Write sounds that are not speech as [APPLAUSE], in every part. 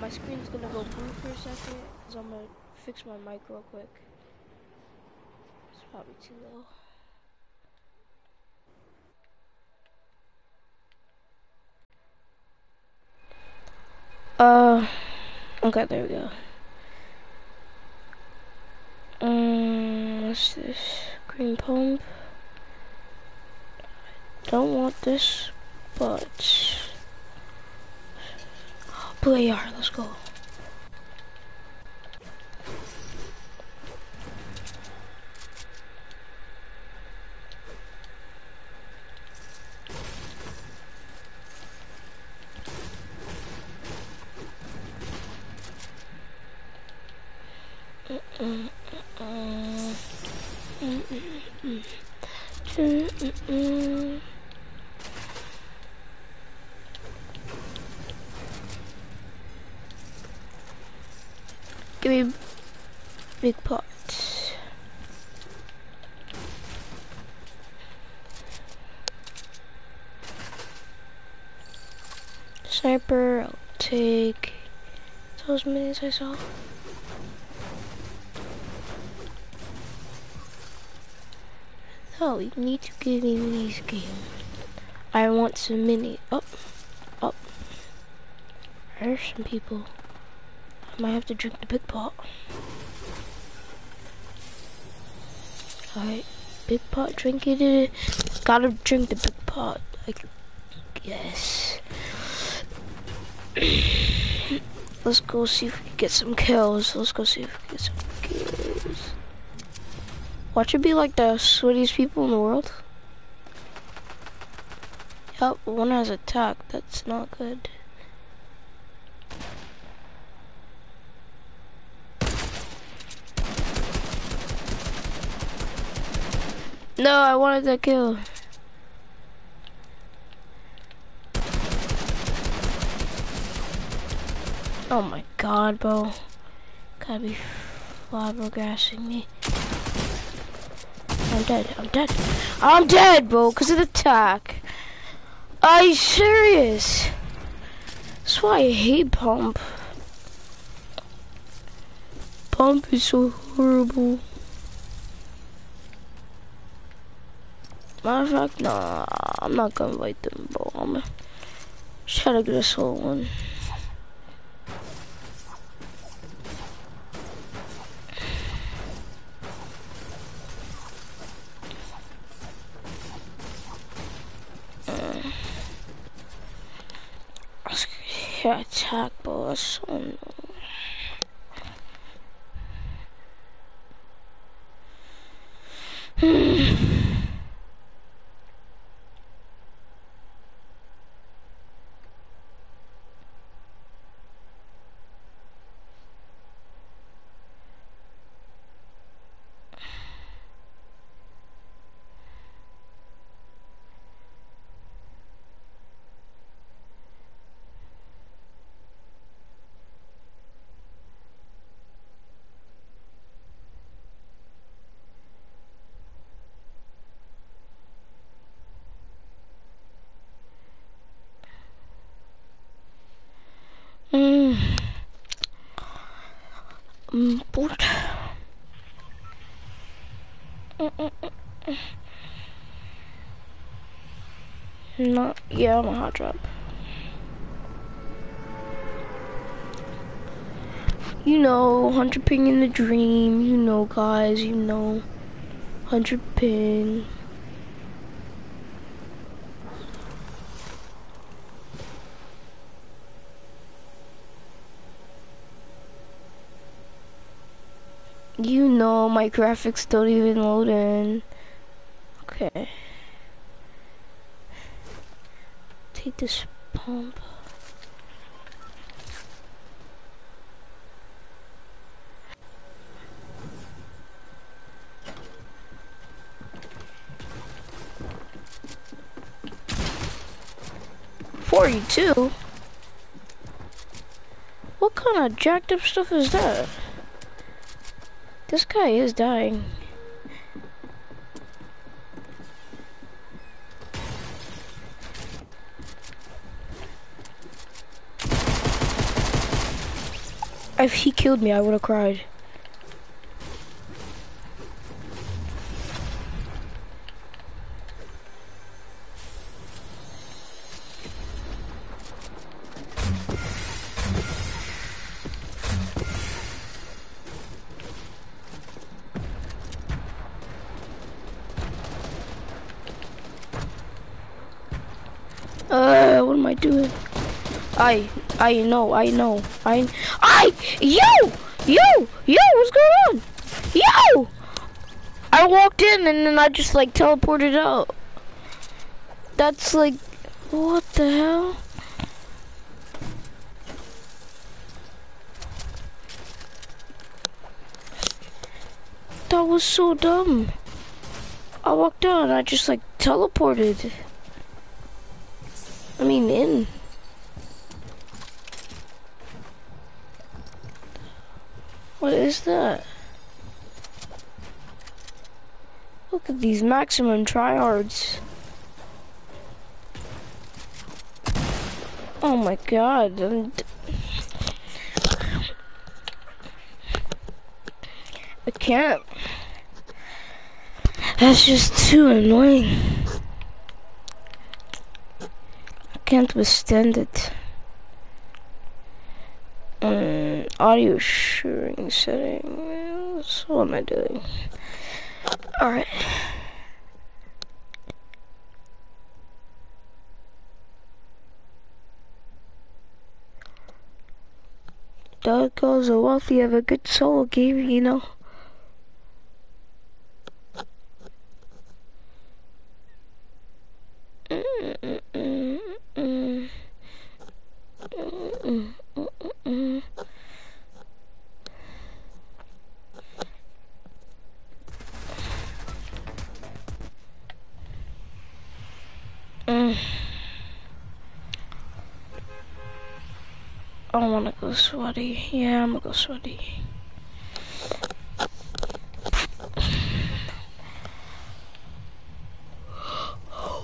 my screen's gonna go blue for a second, so I'm gonna fix my mic real quick. It's probably too low. Uh, okay, there we go. Um, what's this? Green pump. I Don't want this, but blue AR. Let's go. Give me big pot. Sniper, I'll take those minis I saw. Oh, you need to give me these game. I want some mini. Oh, oh. There's some people. I might have to drink the big pot. Alright, big pot, drink it. Gotta drink the big pot. I guess. [CLEARS THROAT] Let's go see if we can get some kills. Let's go see if we can get some kills. Watch it be like the sweatiest people in the world. Yep, one has attacked. That's not good. No, I wanted that kill. Oh my god, bro. Gotta be flabbergasting me. I'm dead, I'm dead. I'm dead, bro, because of the attack. Are you serious? That's why I hate Pump. Pump is so horrible. Matter of fact, nah, I'm not gonna invite them, bro. I'm gonna try to get a solo one. Attack boss. Oh no. Hmm. Mm. Mm, Not, yeah, I'm a hot drop. You know, 100 ping in the dream, you know guys, you know. 100 ping. Know my graphics don't even load in. Okay. Take this pump. Forty-two? What kind of jacked up stuff is that? This guy is dying. If he killed me, I would have cried. What am I doing? I, I know, I know, I, I, you, you, you, what's going on? You! I walked in and then I just like teleported out. That's like, what the hell? That was so dumb. I walked out and I just like teleported. I mean, in. What is that? Look at these maximum tryhards. Oh my god. I can't. That's just too annoying. Can't withstand it. Um, audio sharing settings. What am I doing? Alright. Doug goes a wealthy of a good soul, game, you know. I don't wanna go sweaty. Yeah, I'm gonna go sweaty.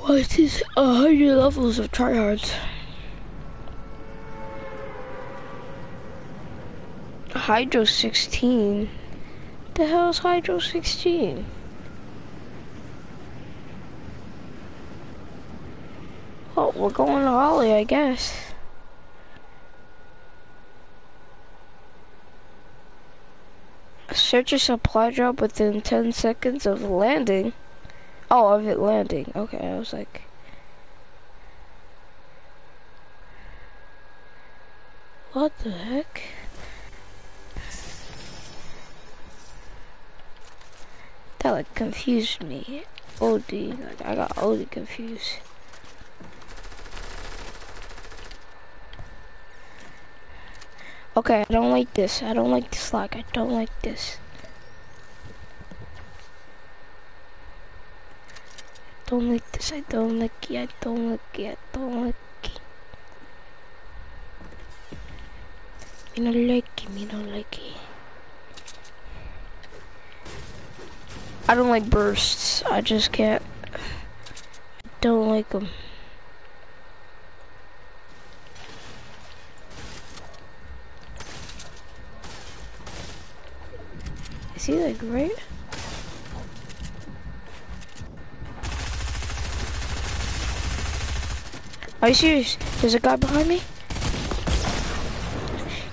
What is a hundred levels of tryhards? Hydro 16? The hell is Hydro 16? Oh, we're going to Holly, I guess. Search a supply drop within 10 seconds of landing. Oh, of it landing. Okay, I was like... What the heck? That like confused me. OD, like I got OD confused. Okay, I don't like this. I don't like this lag. I don't like this. I don't like this. I don't like it. I don't like it. I don't like it. Me no like it. Me no like it. I don't like bursts. I just can't. I don't like them. Is he like right? Are you serious? There's a guy behind me?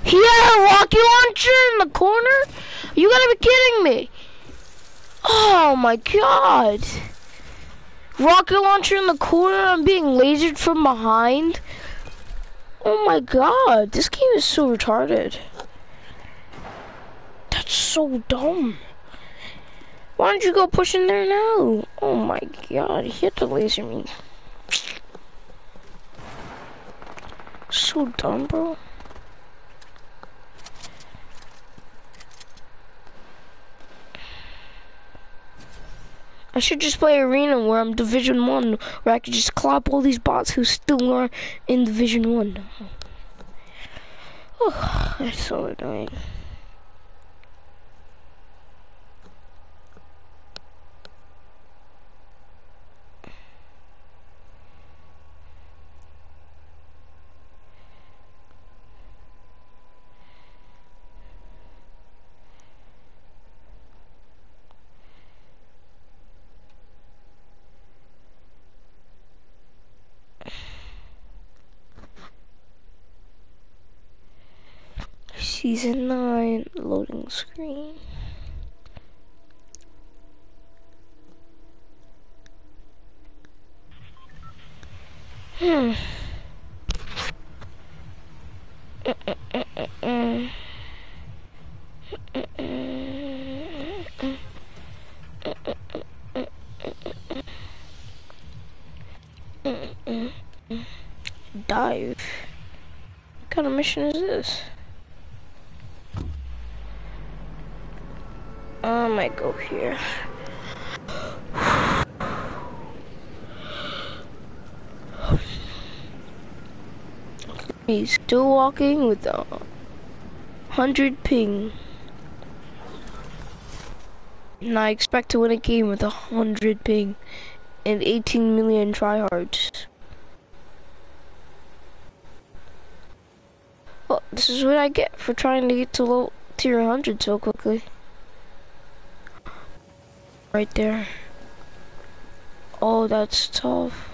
He had a rocket launcher in the corner? You gotta be kidding me. Oh my god. Rocket launcher in the corner, I'm being lasered from behind. Oh my god, this game is so retarded so dumb. Why don't you go push in there now? Oh my god, he had to laser me. So dumb, bro. I should just play arena where I'm division one, where I could just clap all these bots who still are in division one. [SIGHS] Oh, that's so annoying. Season 9 loading screen. Hmm. Dive. What kind of mission is this? I might go here. He's still walking with a hundred ping. And I expect to win a game with a hundred ping and 18 million tryhards. Well, this is what I get for trying to get to low tier 100 so quickly. Right there. Oh, that's tough.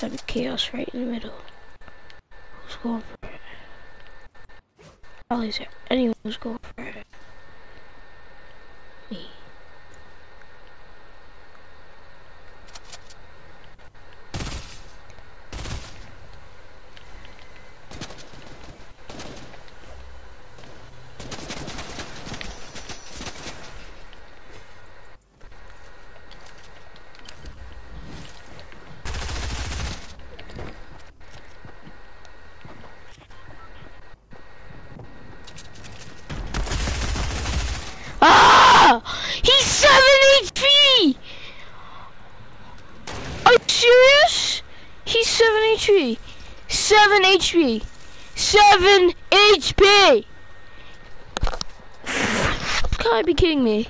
Have chaos right in the middle. Who's going for it? Probably there. Anyone's going for it. Me. Ah! He's 7 HP! Are you serious? He's 7 HP. 7 HP. 7 HP! Can't be kidding me.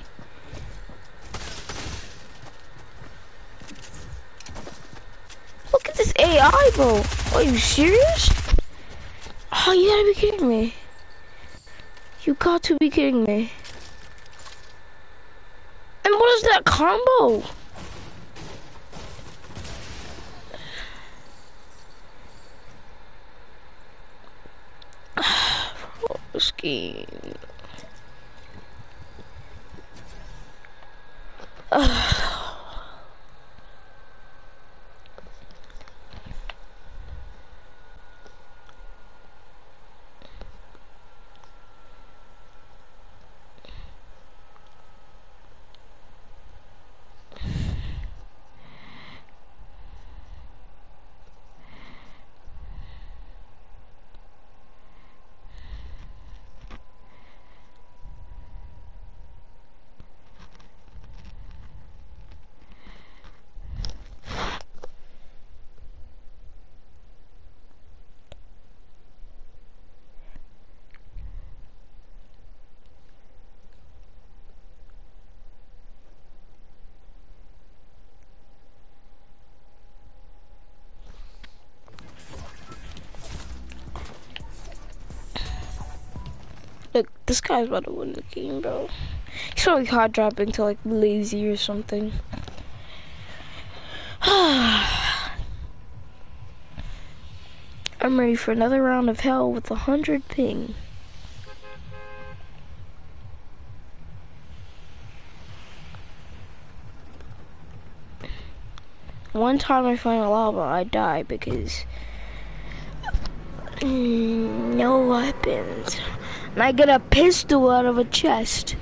Look at this AI, bro. Are you serious? Oh, you gotta be kidding me. You got to be kidding me. And what is that combo? Scheme. Look, this guy's about to win the game, bro. He's probably hard dropping to like lazy or something. [SIGHS] I'm ready for another round of hell with a hundred ping. One time I find a lava, I die because no weapons. And I get a pistol out of a chest.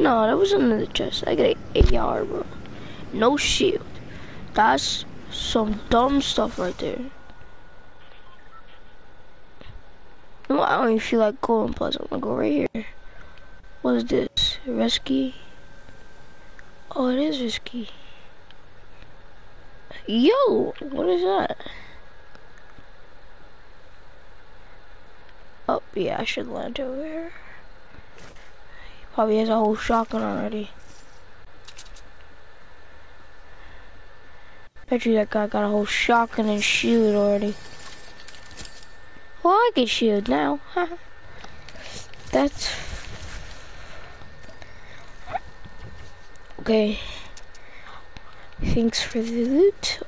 No, that wasn't in the chest. I get a AR, bro. No shield. That's some dumb stuff right there. No, I don't even feel like going plus. I'm gonna go right here. What is this? Risky? Oh, it is risky. Yo, what is that? Oh, yeah, I should land over here. He probably has a whole shotgun already. Bet you that guy got a whole shotgun and shield already. Well, I get shield now. [LAUGHS] That's... Okay. Thanks for the loot.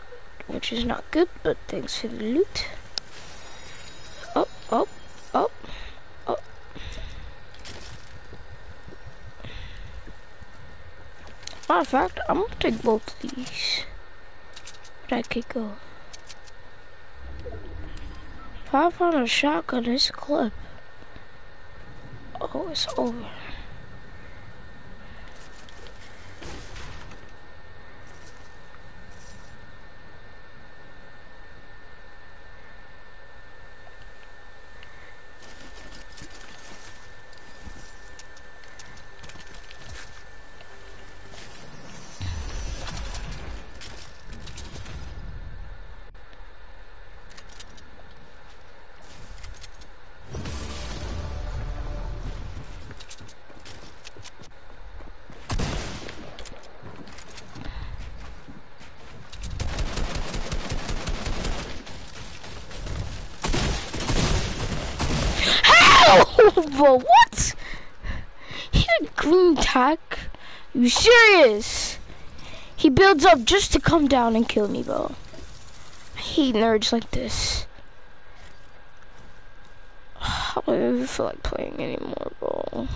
which is not good, but thanks for the loot. Up, up, up, up. Matter of fact, I'm gonna take both of these. But I could go. If I a shotgun, it's a clip. Oh, it's over. Bro, what? He had green tack? You serious? He builds up just to come down and kill me, bro. I hate nerds like this. [SIGHS] I don't even feel like playing anymore, bro.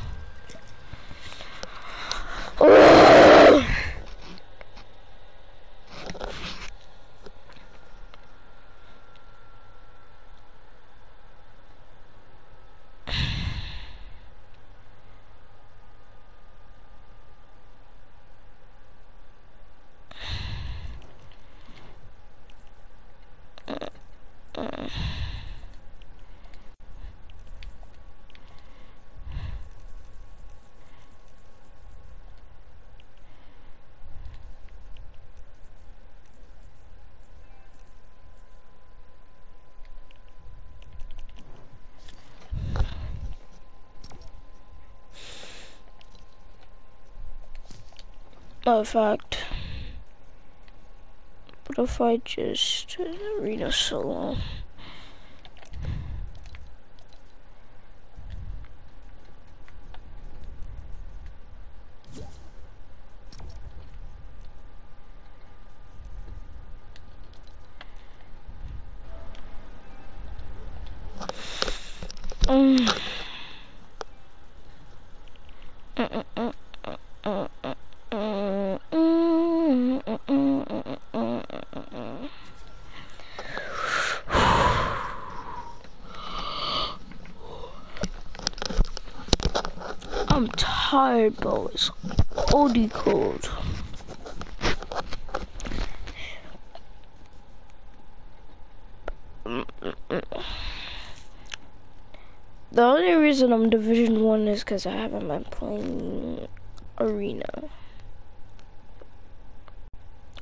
Oh, Matter of fact, what if I just arena solo? Mm. I'm bro. It's OD cold. The only reason I'm Division 1 is because I haven't been playing Arena.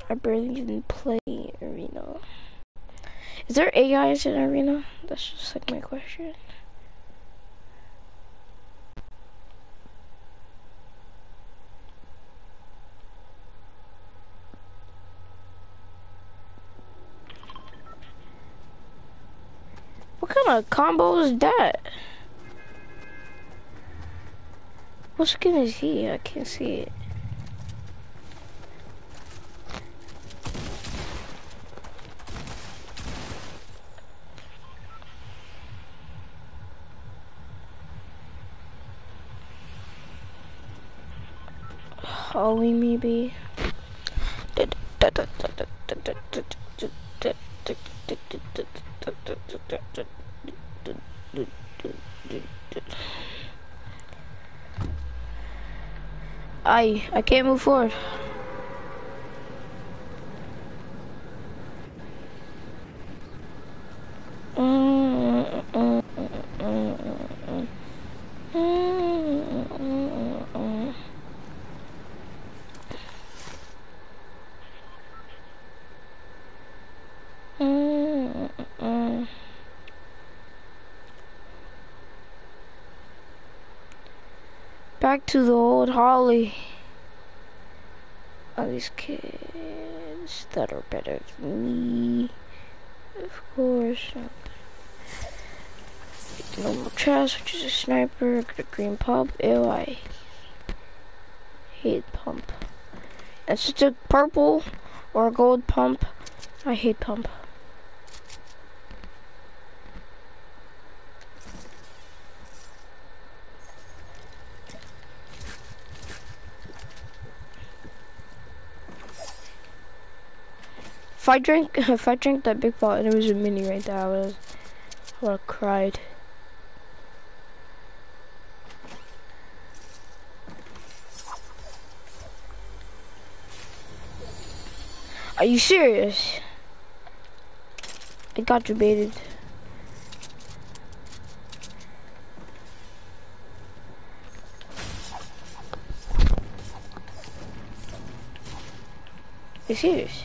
I barely even play Arena. Is there AIs in Arena? That's just like my question. Of combo is that? What skin is he? I can't see it. Holly, maybe. I I can't move forward. Back to the old Holly. All these kids that are better than me. Of course. Normal chest, which is a sniper, get a green pump. Ew, I hate pump. It's just a purple or a gold pump. I hate pump. I drink, [LAUGHS] if I drink that big bottle and it was a mini right there, I would, I would have cried. Are you serious? I got you baited. Are you serious?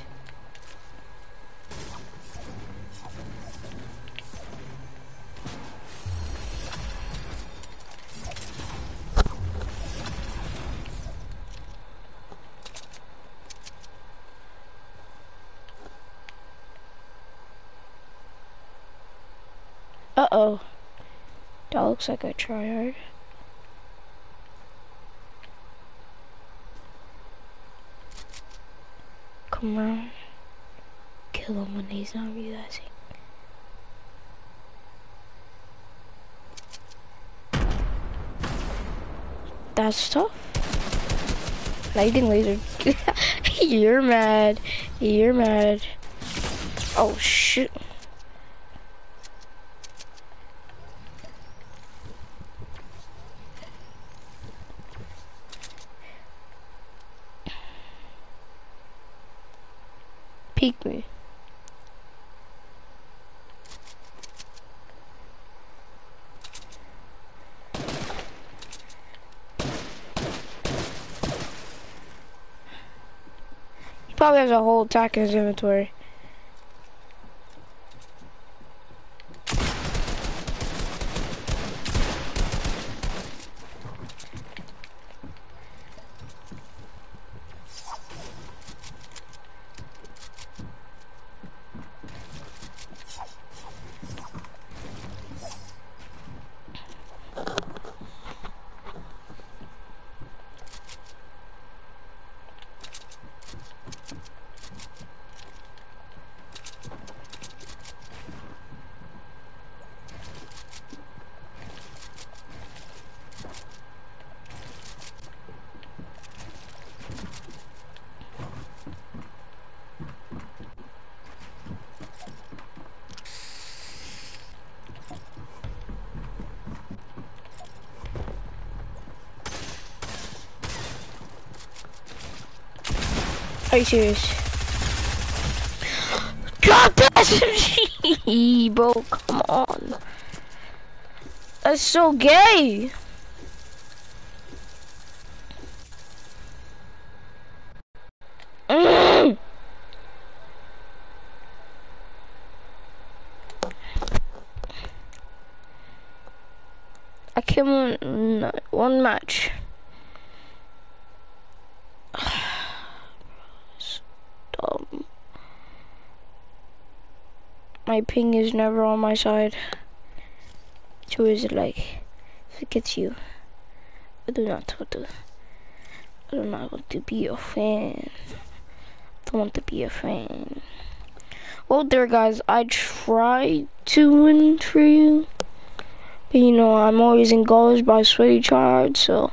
Uh-oh. That looks like a tryhard. Come on. Kill him when he's not realizing. That's tough. Lighting laser. [LAUGHS] You're mad. You're mad. Oh, shit. Peek me. He probably has a whole attack in his inventory. Are you serious? Drop the SMG, bro. Come on. That's so gay. Mm. I killed one, one match. My ping is never on my side. So is it like, if it gets you, I do not want to, I do not want to be a fan. I don't want to be a fan. Well there guys, I tried to win for you. But you know, I'm always in goals by Sweaty Chard, so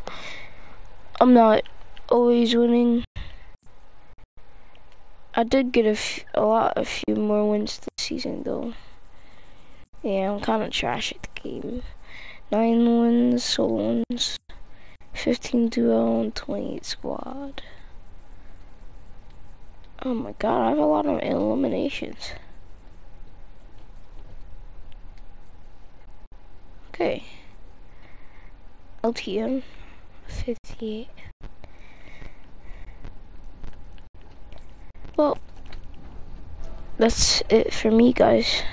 I'm not always winning. I did get a, a lot, a few more wins this season though. Yeah, I'm kind of trash at the game. Nine wins, solo wins, 15 duo, and 28 squad. Oh my god, I have a lot of eliminations. Okay. LTM, 58. Well, that's it for me, guys.